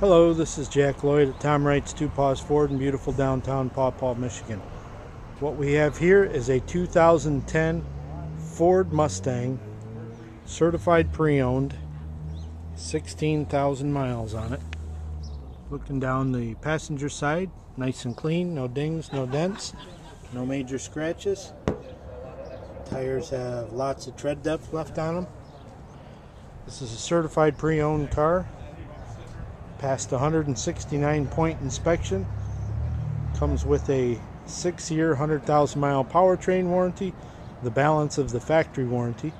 Hello, this is Jack Lloyd at Tom Wright's Two Paws Ford in beautiful downtown Paw Paw, Michigan. What we have here is a 2010 Ford Mustang, certified pre-owned, 16,000 miles on it. Looking down the passenger side, nice and clean, no dings, no dents, no major scratches. Tires have lots of tread depth left on them. This is a certified pre-owned car passed 169 point inspection. Comes with a six year 100,000 mile powertrain warranty the balance of the factory warranty.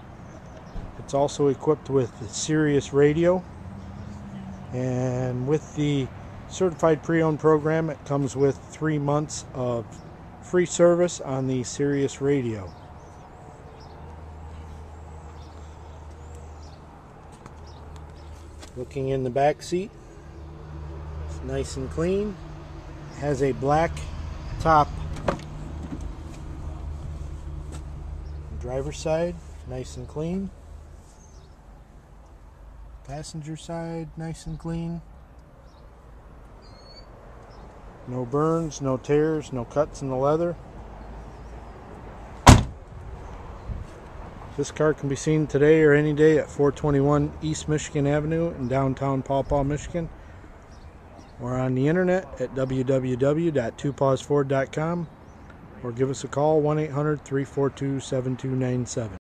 It's also equipped with Sirius radio. And with the certified pre-owned program it comes with three months of free service on the Sirius radio. Looking in the back seat nice and clean. Has a black top. Driver side, nice and clean. Passenger side, nice and clean. No burns, no tears, no cuts in the leather. This car can be seen today or any day at 421 East Michigan Avenue in downtown Paw Paw, Michigan or on the internet at www.twopawsford.com or give us a call 1 800 342 7297.